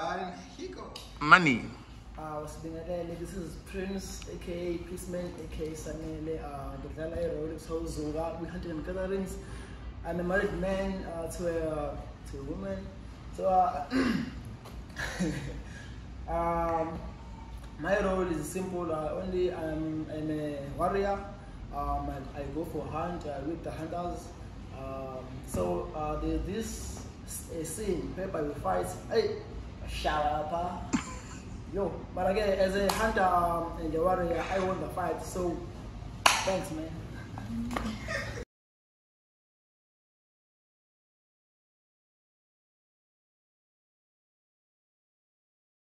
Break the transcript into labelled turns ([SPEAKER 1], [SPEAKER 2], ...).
[SPEAKER 1] And Hiko.
[SPEAKER 2] Money.
[SPEAKER 3] Uh, wasibingelele this is Prince aka Peaceman aka Sanele. Uh ngidlala irole kusawuzuka kwi-hunting and gatherings. I'm a married man uh, to a to a woman. So uh, um, my role is simple. Uh, only I'm, I'm a warrior. Um, I, I go for hunt I with the hunters. Um, so uh, there's this a scene whereby we fight. Hey shout out Yo, but again, as a hunter um, and a warrior, I won the fight. So, thanks, man.